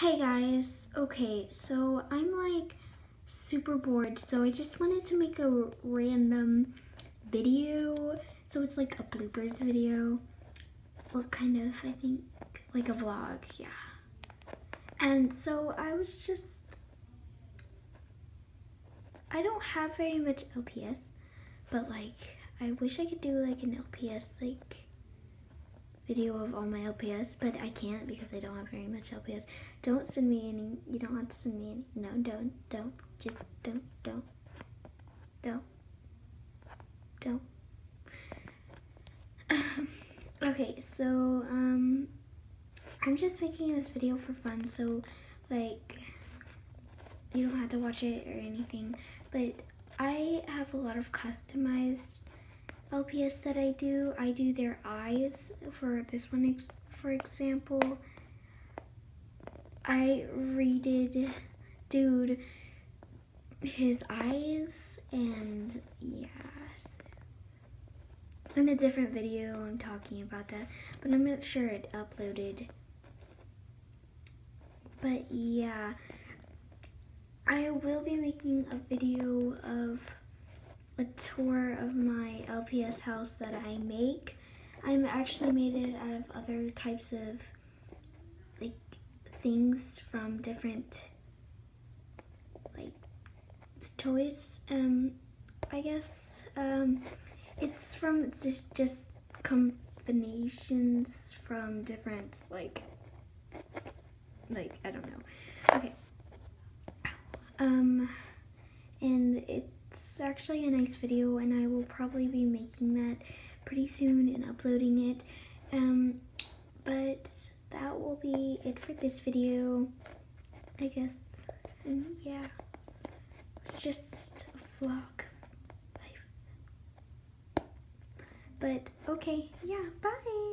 Hey guys, okay, so I'm like super bored, so I just wanted to make a random video. So it's like a bloopers video. What kind of, I think, like a vlog, yeah. And so I was just, I don't have very much LPS, but like, I wish I could do like an LPS, like, video of all my LPS, but I can't because I don't have very much LPS. Don't send me any, you don't have to send me any, no, don't, don't, just don't, don't, don't, don't. okay, so, um, I'm just making this video for fun, so, like, you don't have to watch it or anything, but I have a lot of customized LPS that I do, I do their eyes for this one, ex for example. I redid dude his eyes and yeah. In a different video I'm talking about that, but I'm not sure it uploaded. But yeah, I will be making a video of a tour of my LPS house that I make. I'm actually made it out of other types of like things from different like toys um I guess. Um it's from just just combinations from different like like I don't know. Okay. Um it's actually a nice video and I will probably be making that pretty soon and uploading it. Um, but that will be it for this video, I guess. And yeah, it's just a vlog life. But okay, yeah, bye.